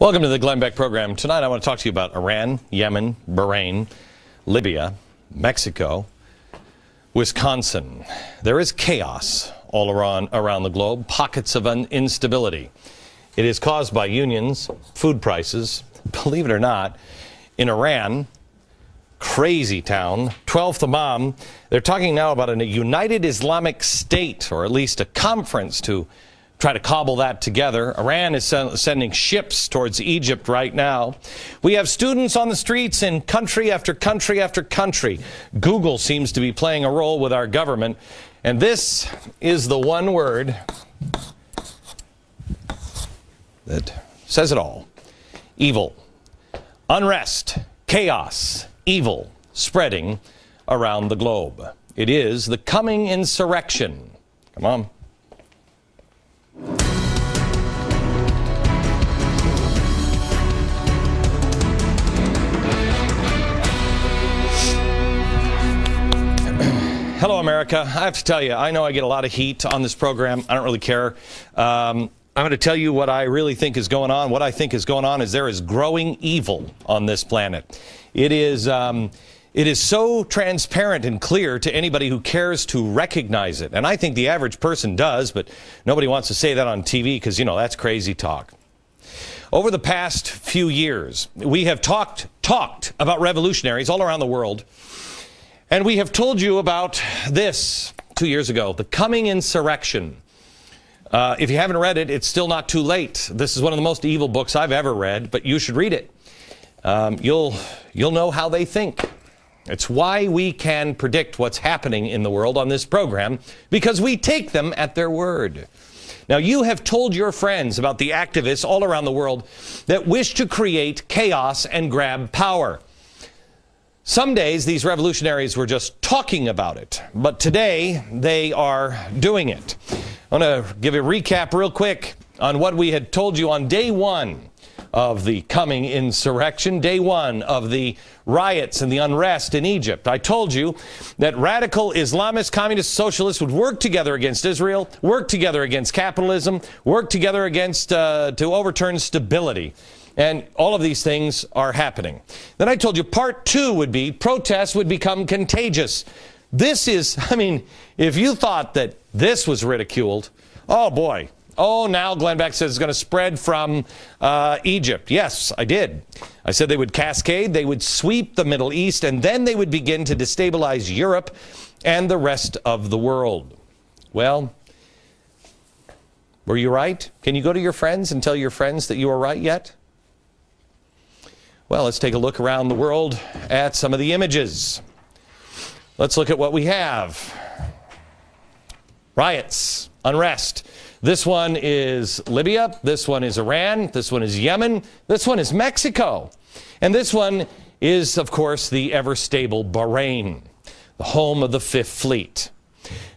Welcome to the Glenn Beck program. Tonight I want to talk to you about Iran, Yemen, Bahrain, Libya, Mexico, Wisconsin. There is chaos all around, around the globe, pockets of instability. It is caused by unions, food prices. Believe it or not, in Iran, crazy town, 12th Imam, they're talking now about a united Islamic state, or at least a conference to try to cobble that together. Iran is sending ships towards Egypt right now. We have students on the streets in country after country after country. Google seems to be playing a role with our government. And this is the one word that says it all evil, unrest, chaos, evil spreading around the globe. It is the coming insurrection. Come on. Hello, America. I have to tell you, I know I get a lot of heat on this program. I don't really care. Um, I'm going to tell you what I really think is going on. What I think is going on is there is growing evil on this planet. It is. Um, it is so transparent and clear to anybody who cares to recognize it. And I think the average person does, but nobody wants to say that on TV because, you know, that's crazy talk. Over the past few years, we have talked, talked about revolutionaries all around the world. And we have told you about this two years ago the coming insurrection. Uh, if you haven't read it, it's still not too late. This is one of the most evil books I've ever read, but you should read it. Um, you'll, you'll know how they think. It's why we can predict what's happening in the world on this program, because we take them at their word. Now, you have told your friends about the activists all around the world that wish to create chaos and grab power. Some days these revolutionaries were just talking about it, but today they are doing it. I want to give a recap real quick on what we had told you on day one of the coming insurrection, day one of the riots and the unrest in Egypt. I told you that radical Islamist, communist, socialists would work together against Israel, work together against capitalism, work together against uh, to overturn stability. And all of these things are happening. Then I told you part two would be protests would become contagious. This is, I mean, if you thought that this was ridiculed, oh boy, Oh, now Glenn Beck says it's going to spread from uh, Egypt. Yes, I did. I said they would cascade, they would sweep the Middle East, and then they would begin to destabilize Europe and the rest of the world. Well, were you right? Can you go to your friends and tell your friends that you are right yet? Well, let's take a look around the world at some of the images. Let's look at what we have riots, unrest. This one is Libya. This one is Iran. This one is Yemen. This one is Mexico. And this one is, of course, the ever stable Bahrain, the home of the Fifth Fleet.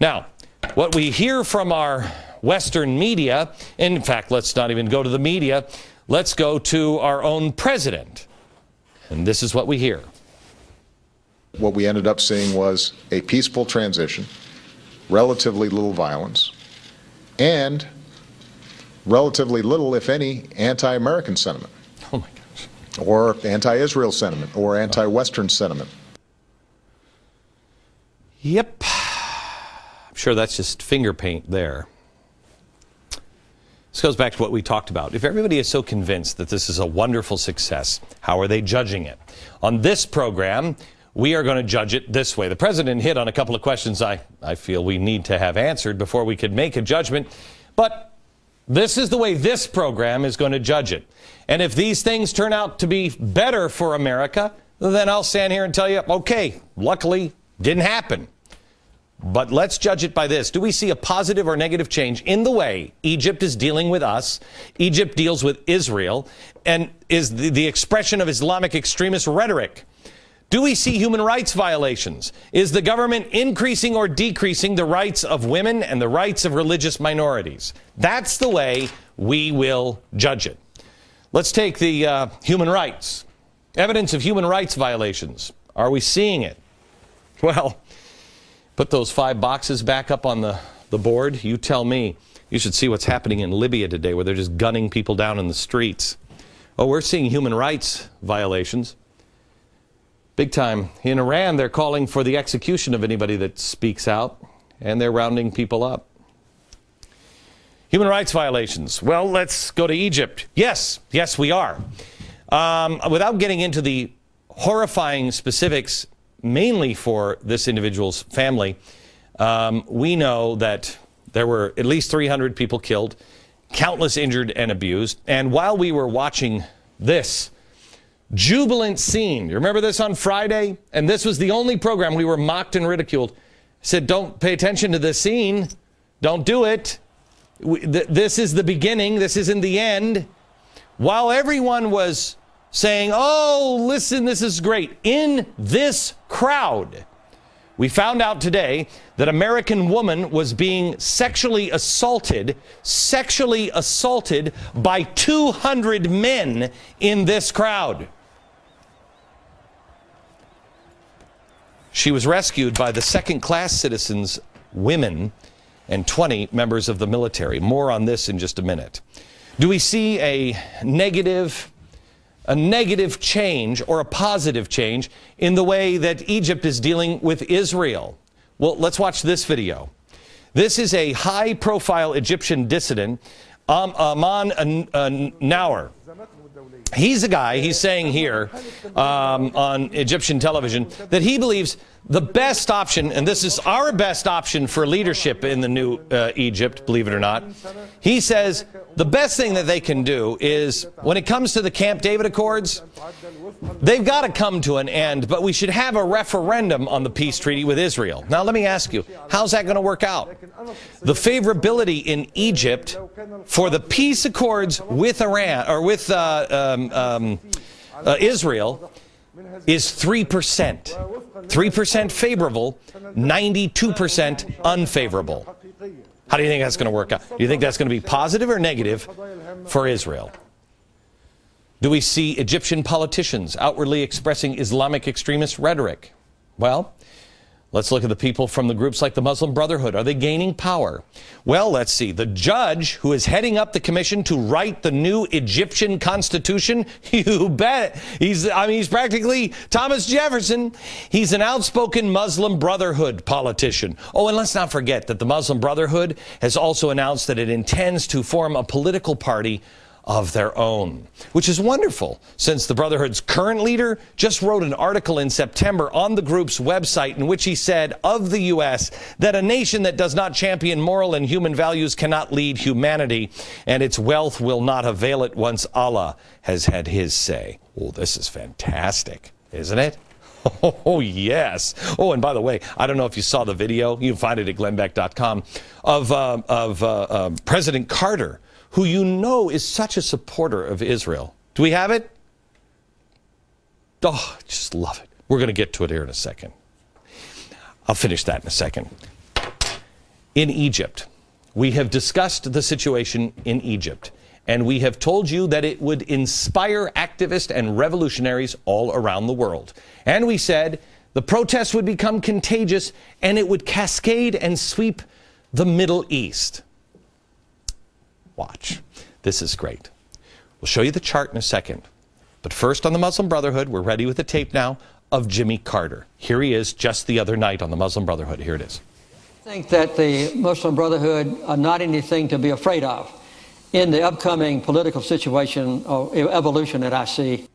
Now, what we hear from our Western media, in fact, let's not even go to the media, let's go to our own president. And this is what we hear. What we ended up seeing was a peaceful transition, relatively little violence, and relatively little, if any, anti American sentiment. Oh my gosh. Or anti Israel sentiment, or anti Western sentiment. Yep. I'm sure that's just finger paint there. This goes back to what we talked about. If everybody is so convinced that this is a wonderful success, how are they judging it? On this program, we are going to judge it this way. The president hit on a couple of questions I, I feel we need to have answered before we could make a judgment. But this is the way this program is going to judge it. And if these things turn out to be better for America, then I'll stand here and tell you, okay, luckily didn't happen. But let's judge it by this. Do we see a positive or negative change in the way Egypt is dealing with us? Egypt deals with Israel and is the, the expression of Islamic extremist rhetoric. Do we see human rights violations? Is the government increasing or decreasing the rights of women and the rights of religious minorities? That's the way we will judge it. Let's take the uh, human rights. Evidence of human rights violations. Are we seeing it? Well, put those five boxes back up on the, the board. You tell me. You should see what's happening in Libya today where they're just gunning people down in the streets. Oh, we're seeing human rights violations. Big time. In Iran, they're calling for the execution of anybody that speaks out, and they're rounding people up. Human rights violations. Well, let's go to Egypt. Yes, yes, we are. Um, without getting into the horrifying specifics, mainly for this individual's family, um, we know that there were at least 300 people killed, countless injured and abused. And while we were watching this jubilant scene, you remember this on Friday? And this was the only program we were mocked and ridiculed. I said, don't pay attention to this scene. Don't do it. This is the beginning. This isn't the end. While everyone was saying, oh, listen, this is great, in this crowd, we found out today that American woman was being sexually assaulted, sexually assaulted by 200 men in this crowd. She was rescued by the second class citizens, women, and 20 members of the military. More on this in just a minute. Do we see a negative a negative change or a positive change in the way that Egypt is dealing with Israel. Well, let's watch this video. This is a high profile Egyptian dissident, um, Ayman Nour. He's a guy, he's saying here um, on Egyptian television that he believes the best option, and this is our best option for leadership in the new uh, Egypt, believe it or not. He says the best thing that they can do is when it comes to the Camp David Accords, they've got to come to an end, but we should have a referendum on the peace treaty with Israel. Now, let me ask you, how's that going to work out? The favorability in Egypt for the peace accords with Iran or with uh, um, um, uh, Israel is 3%. 3% favorable, 92% unfavorable. How do you think that's going to work out? Do you think that's going to be positive or negative for Israel? Do we see Egyptian politicians outwardly expressing Islamic extremist rhetoric? Well, Let's look at the people from the groups like the Muslim Brotherhood. Are they gaining power? Well, let's see. The judge who is heading up the commission to write the new Egyptian constitution, you bet. He's, I mean, he's practically Thomas Jefferson. He's an outspoken Muslim Brotherhood politician. Oh, and let's not forget that the Muslim Brotherhood has also announced that it intends to form a political party of their own, which is wonderful since the Brotherhood's current leader just wrote an article in September on the group's website in which he said of the U.S. that a nation that does not champion moral and human values cannot lead humanity, and its wealth will not avail it once Allah has had his say. Oh, this is fantastic, isn't it? Oh, yes. Oh, and by the way, I don't know if you saw the video. You can find it at glennbeck.com of, uh, of uh, uh, President Carter who you know is such a supporter of Israel. Do we have it? Oh, just love it. We're going to get to it here in a second. I'll finish that in a second. In Egypt, we have discussed the situation in Egypt, and we have told you that it would inspire activists and revolutionaries all around the world. And we said the protests would become contagious and it would cascade and sweep the Middle East. Watch. This is great. We'll show you the chart in a second. But first, on the Muslim Brotherhood, we're ready with the tape now of Jimmy Carter. Here he is just the other night on the Muslim Brotherhood. Here it is. I think that the Muslim Brotherhood are not anything to be afraid of in the upcoming political situation or evolution that I see.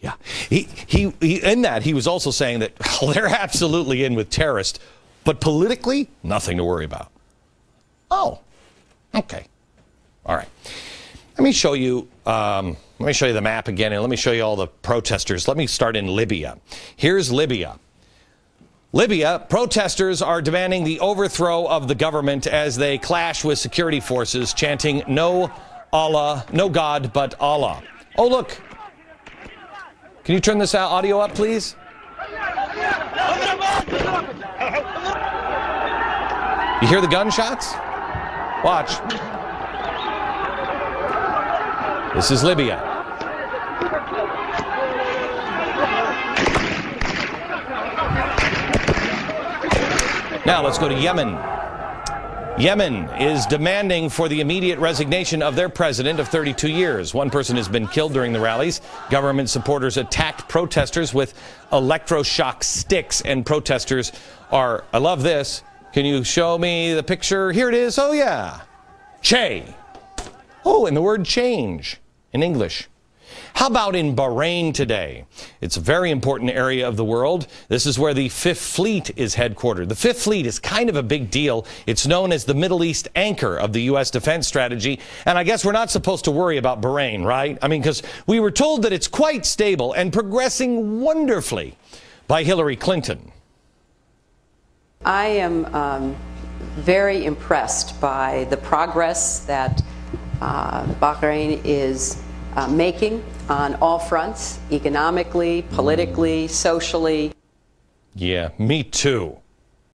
Yeah, he, he, he, in that, he was also saying that well, they're absolutely in with terrorists, but politically, nothing to worry about. Oh, okay. All right. Let me show you. Um, let me show you the map again, and let me show you all the protesters. Let me start in Libya. Here's Libya. Libya, protesters are demanding the overthrow of the government as they clash with security forces, chanting, No Allah, no God but Allah. Oh, look. Can you turn this audio up, please? You hear the gunshots? Watch. This is Libya. Now let's go to Yemen. Yemen is demanding for the immediate resignation of their president of 32 years. One person has been killed during the rallies. Government supporters attacked protesters with electroshock sticks, and protesters are, I love this. Can you show me the picture? Here it is. Oh, yeah. Che. Oh, and the word change in English. How about in Bahrain today? It's a very important area of the world. This is where the Fifth Fleet is headquartered. The Fifth Fleet is kind of a big deal. It's known as the Middle East anchor of the U.S. defense strategy. And I guess we're not supposed to worry about Bahrain, right? I mean, because we were told that it's quite stable and progressing wonderfully by Hillary Clinton. I am um, very impressed by the progress that uh, Bahrain is uh, making on all fronts economically, politically, socially. Yeah, me too.